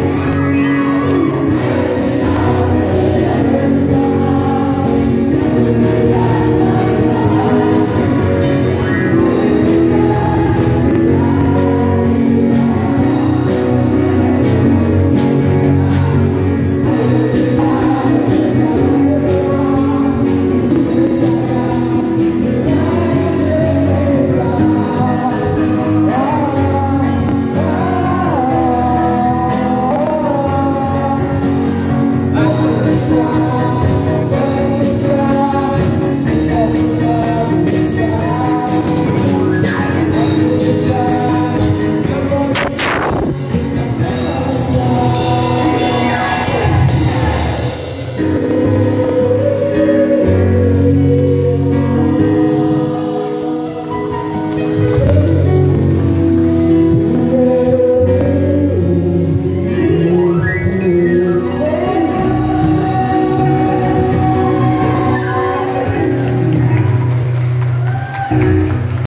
you.